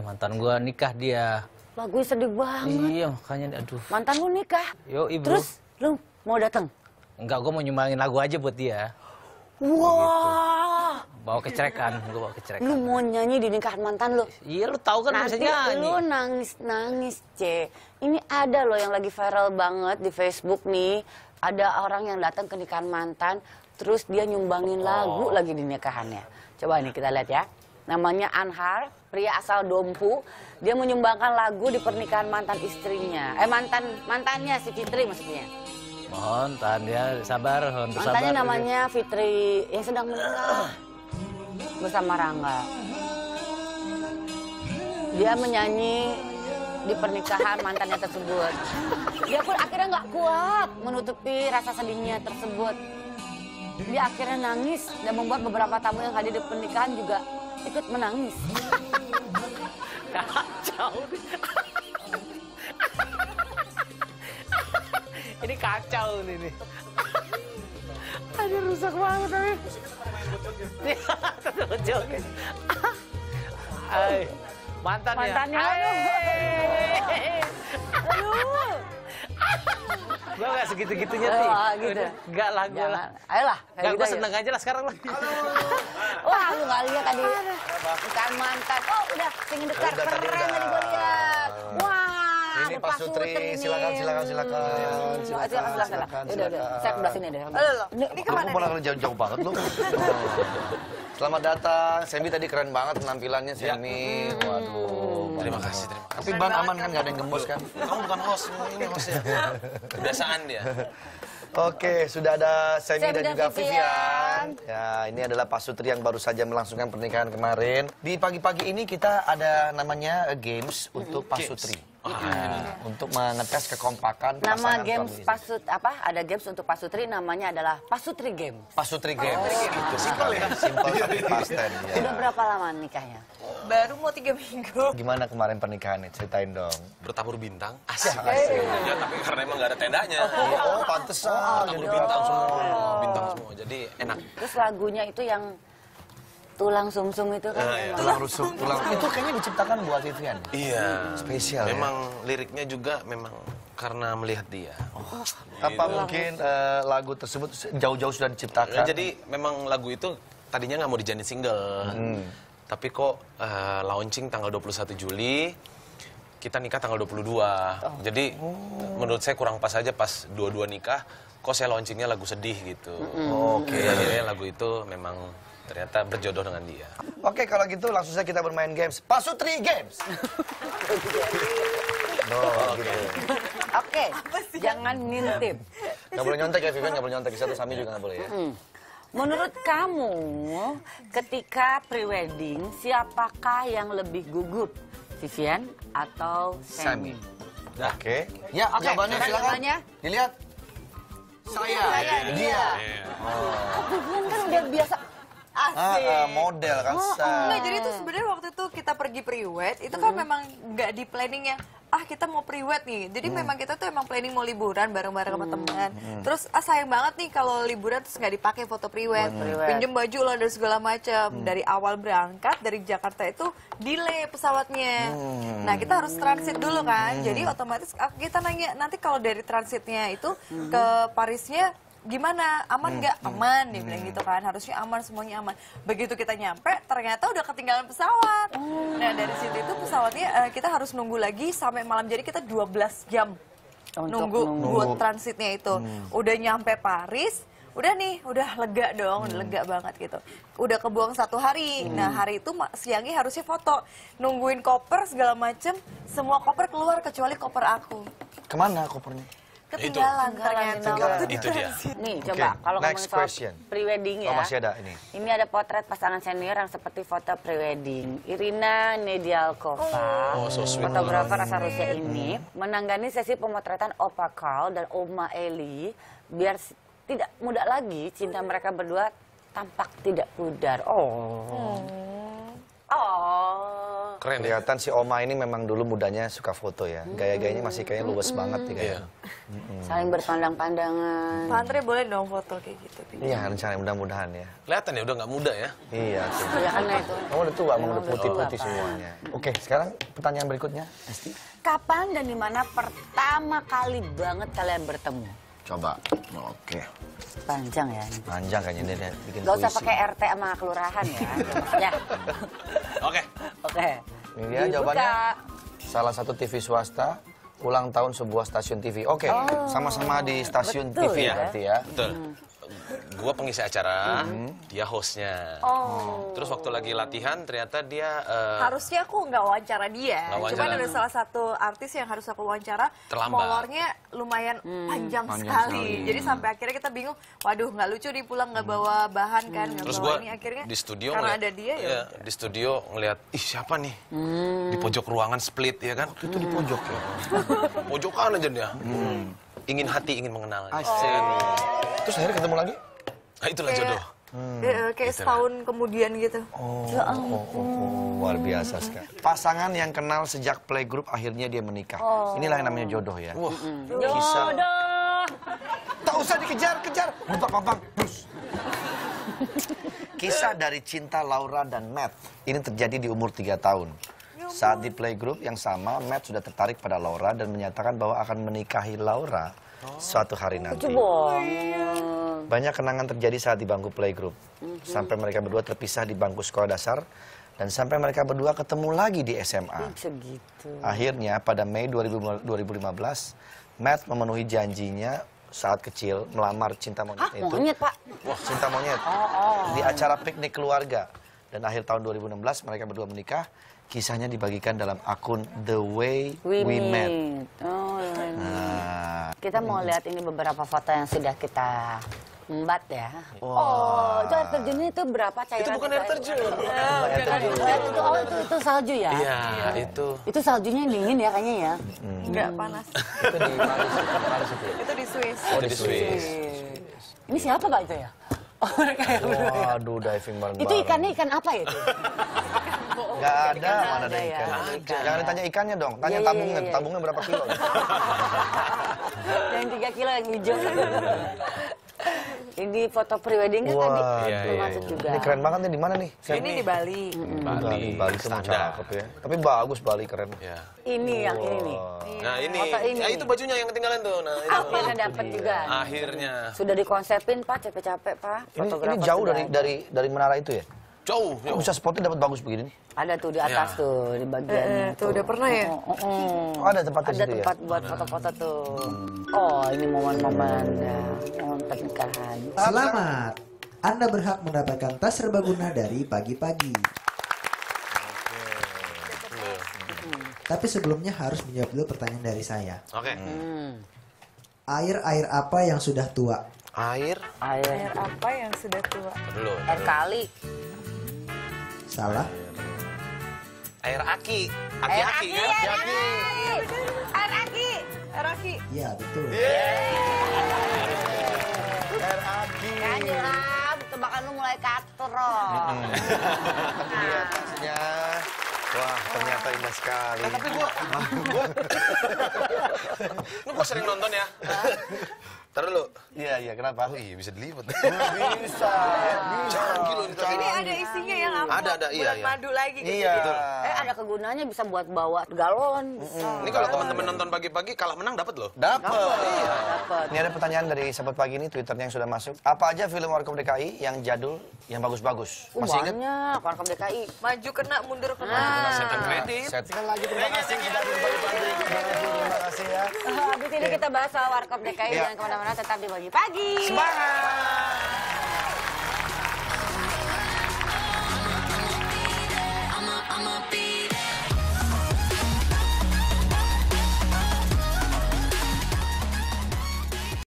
mantan gua nikah dia. Lagunya sedih banget. Iya, makanya aduh. Mantan lu nikah. Yo, ibu. Terus lu mau datang? Enggak, gua mau nyumbangin lagu aja buat dia. Wah, Bawa kecerekan, gua bawa kecerekan. lu mau nyanyi di nikahan mantan lu? Iya, lu tahu kan Nanti nyanyi. lu nangis-nangis, C. Ini ada loh yang lagi viral banget di Facebook nih. Ada orang yang datang ke nikahan mantan, terus dia nyumbangin lagu Oh. lagi di nikahannya. Coba nih kita lihat ya. Namanya Anhar, pria asal Dompu. Dia menyumbangkan lagu di pernikahan mantan istrinya. Eh mantan mantannya si Fitri maksudnya. Mohon tahan ya, sabar, untuk sabar. Mantannya namanya Fitri yang sedang meninggal bersama Rangga. Dia menyanyi di pernikahan mantannya tersebut. Dia pun akhirnya nggak kuat menutupi rasa sedihnya tersebut. Dia akhirnya nangis dan membuat beberapa tamu yang hadir di pernikahan juga ikut menangis. Kacau. Ini kacau nih nih. Aduh rusak banget tapi. Joget. Ay, mantannya. Mantannya, Ay. Aduh. Gua gak segitu-gitunya Oh, sih. gitu. Udah, Enggak lah gue lah. Ayolah. gitu gue aja. seneng aja lah sekarang lah. Wah, lu nggak lihat tadi bukan mantan. Oh, udah sing dekat keren tadi gue lihat. Pak Sutri, nih. silakan, silakan, silakan. Silakan, silakan, silakan. silakan, Udah, udah. silakan. Saya sebelah sini deh. Ini Aku ke mana malah nih? jauh-jauh banget lu. Selamat datang. Semi tadi keren banget penampilannya Semi. Waduh. Terima kasih, terima kasih. Tapi ban aman kan gak ada yang gembos kan? Kamu bukan host, ini hostnya. Kebiasaan dia. Oke, sudah ada Semi dan dan juga Vivian. Vivian. Ya, ini adalah Pak Sutri yang baru saja melangsungkan pernikahan kemarin. Di pagi-pagi ini kita ada namanya eh, games untuk Pak Sutri. Ah, untuk mengetes kekompakan Nama games. Pasut apa? Ada games untuk Pasutri namanya adalah Pasutri Game. Pak Sutri Games. Gitu, simple ya? Simple tapi past tense, ya. Udah berapa lama nikahnya? Baru mau tiga minggu. Gimana kemarin pernikahannya? Ceritain dong. Bertabur bintang. Asik. Asik. Ya, tapi karena emang nggak ada tendanya. Iya, oh, pantesan. Bertabur bintang semua. Bintang semua. Jadi enak. Terus lagunya itu yang tulang sumsum itu kan Nah, iya. Tulang rusuk, tulang. Itu kayaknya diciptakan buat Vivian. Iya. Spesial ya? Memang liriknya juga memang karena melihat dia. Apa mungkin eh, lagu tersebut jauh-jauh sudah Ya, diciptakan? jadi memang lagu itu tadinya nggak mau dijadiin single. Tapi kok eh, launching tanggal 21 Juli, kita nikah tanggal 22. Jadi menurut saya kurang pas aja pas dua-dua nikah, kok saya launchingnya lagu sedih gitu. Oke. Jadi akhirnya lagu itu memang ternyata berjodoh dengan dia. Oke, kalau gitu langsung saja kita bermain games. Pak Sutri Games. No, gitu. Oke, jangan ngintip. Nggak boleh nyontek ya, Vivian. Nggak boleh nyontek. Satu Sami juga nggak boleh ya. Menurut kamu, ketika prewedding, siapakah yang lebih gugup? Vivian atau Sami. Sammy? Oke. Ya, Oke, jawabannya silakan. Dilihat. Saya. Saya, dia. Kok Vivian kan udah biasa Ah, asik. ah, model kan. Sa. Enggak, jadi itu sebenarnya waktu itu kita pergi pre-wed, itu kan memang nggak di planning yang ah kita mau pre-wed nih. Jadi memang kita tuh emang planning mau liburan bareng-bareng sama teman. Terus ah sayang banget nih kalau liburan terus nggak dipakai foto pre-wed. Pre-wed. Pinjem baju lah dan segala macam. Dari awal berangkat dari Jakarta itu delay pesawatnya. Nah, kita harus transit dulu kan. Jadi otomatis ah, kita nanya nanti kalau dari transitnya itu ke Parisnya gimana? Aman nggak? aman dia bilang gitu kan. Harusnya aman semuanya aman. Begitu kita nyampe ternyata udah ketinggalan pesawat. Nah dari situ itu pesawatnya eh, kita harus nunggu lagi sampai malam. Jadi kita 12 jam Untuk nunggu nunggu. buat transitnya itu. Udah nyampe Paris udah nih udah lega dong udah lega banget gitu. Udah kebuang satu hari. Nah hari itu siangnya harusnya foto. Nungguin koper segala macem semua koper keluar kecuali koper aku. Ke mana kopernya? Ketinggalan ternyata tinggalan. waktu di Itu dia. Nih, Oke, coba kalau ngomongin soal question. prewedding ya. Oh, masih ada ini. Ini ada potret pasangan senior yang seperti foto prewedding. Irina Nedialkova, Oh, so fotografer asal Rusia ini, menanggani sesi pemotretan Opa Karl dan Oma Eli biar tidak mudah lagi cinta mereka berdua tampak tidak pudar. Oh. Oh. Keren ya? Kelihatan si Oma ini memang dulu mudanya suka foto ya. Gaya-gayanya masih kayaknya luwes banget nih Iya. kayaknya. Saling berpandang-pandangan. Pak Andre boleh dong foto kayak gitu. Iya rencana mudah-mudahan ya. Kelihatan ya udah nggak muda ya. Iya. tuh. Ya kan itu. Kamu udah tua, emang udah udah putih-putih semuanya. Oke, sekarang pertanyaan berikutnya, Esti. Kapan dan di mana pertama kali banget kalian bertemu? Coba. Oke. Panjang ya. ini. Panjang kayaknya dia dia bikin Gak usah pakai RT sama kelurahan ya. ya. Oke. Oke. Ini dia Dibuka. jawabannya. Salah satu TV swasta ulang tahun sebuah stasiun TV. Oke, sama-sama di stasiun betul TV ya. berarti ya. Betul. Gua pengisi acara, Hmm. dia hostnya. Oh. Terus waktu lagi latihan ternyata dia eh, Harusnya aku nggak wawancara dia. Nggak wawancara. Cuman ada salah satu artis yang harus aku wawancara. Terlambat. Molornya lumayan panjang, Panjang sekali. sekali. Jadi sampai akhirnya kita bingung. Waduh nggak lucu nih pulang nggak bawa bahan kan. nggak Terus bawa gue akhirnya di studio karena ngeliat- ada dia ya. iya, di studio ngeliat ih siapa nih di pojok ruangan split ya kan itu di pojok ya pojokan aja dia ingin hati ingin mengenal Asik. Terus akhirnya ketemu lagi? nah itulah Kayak- jodoh Eh, kayak setahun kemudian gitu. Oh, oh, oh, oh, luar biasa sekali. Pasangan yang kenal sejak playgroup akhirnya dia menikah. Inilah yang namanya jodoh ya. wah Kisah. Jodoh. Tak usah dikejar, kejar. Bus. Kisah dari cinta Laura dan Matt ini terjadi di umur 3 tahun. Saat di playgroup yang sama, Matt sudah tertarik pada Laura dan menyatakan bahwa akan menikahi Laura suatu hari nanti. Banyak kenangan terjadi saat di bangku playgroup. Sampai mereka berdua terpisah di bangku sekolah dasar. Dan sampai mereka berdua ketemu lagi di SMA. Segitu. Akhirnya pada Mei 2015, Matt memenuhi janjinya saat kecil melamar cinta monyet Hah, itu. monyet, Pak? Wah, cinta monyet. Di acara piknik keluarga. Dan akhir tahun 2016 mereka berdua menikah. Kisahnya dibagikan dalam akun The Way We, Met. Oh, iya. Nah, Kita mau lihat ini beberapa foto yang sudah kita embat ya. Oh, itu air terjunnya itu berapa cairan? itu bukan air terjun Oh, itu, oh, itu, itu salju ya? iya itu Itu saljunya dingin ya kayaknya ya? Nggak panas. itu di Paris, Paris itu itu di Swiss. Oh, di Swiss Ini siapa Pak itu ya? Oh, mereka ya berdua. Waduh, diving bareng-bareng. Itu ikannya ikan apa ya itu? Nggak ada, mana ada ada ya. ikan. Nggak ada. Jangan ditanya ikannya dong, tanya Iya, iya, tabungnya. iya. Tabungnya berapa kilo? yang 3 kilo yang hijau. Ini foto prewedding kan tadi? Wah, Iya, iya, Termasuk iya. juga. Ini keren banget nih, di mana nih? Saya Ini di Bali. Bali, Bali itu mau standar. cakep ya. Tapi bagus Bali keren. ya Ini yang ini nih. nah ini, Foto ini. ya itu bajunya yang ketinggalan tuh nah itu. Akhirnya dapat juga. akhirnya Sudah dikonsepin Pak, capek-capek Pak. Ini, ini jauh dari dari dari menara itu ya? Jauh Kok bisa spotnya dapat bagus begini nih? Ada tuh di atas Ya. tuh, di bagiannya. Eh, tuh udah pernah ya? Oh, oh, oh. Oh, ada tempatnya Ada situ ya? tempat buat foto-foto tuh. Oh, ini momen-momen ya, momen pernikahan. Selamat! Anda berhak mendapatkan tas serbaguna dari pagi-pagi. Tapi sebelumnya harus menjawab dulu pertanyaan dari saya. oke Hmm. Air-air apa yang sudah tua? air Air, Air apa yang sudah tua? Dulu air kali. Salah. air aki aki Air aki aki, kan air aki. Air aki. Air aki. Ya, betul. Air aki. Kan Ilham, tebakan lu mulai. Tapi di atasnya. Wah, ternyata indah sekali. tapi gua gua lu gua sering nonton ya Ntar dulu Iya, iya, kenapa? oh iya bisa dilipat Bisa. canggih loh ini ada isinya yang apa? Ada, ada, iya, iya. madu lagi gitu. Iya. Eh ada kegunaannya bisa buat bawa galon. ini kalau teman-teman nonton pagi-pagi kalah menang dapat loh Dapat. Dapat. Ini ada pertanyaan dari sahabat pagi ini, Twitternya yang sudah masuk. Apa aja film Warkop DKI yang jadul, yang bagus-bagus? Uh, Masih ingat? banyak Warkop DKI. Maju kena, mundur kena. Nah, setan kredit Set. Sekali lagi terima kasih. Terima kasih ya. habis ini kita bahas soal Warkop DKI. Iya. Jangan ke mana-mana, tetap di pagi-pagi. Semangat!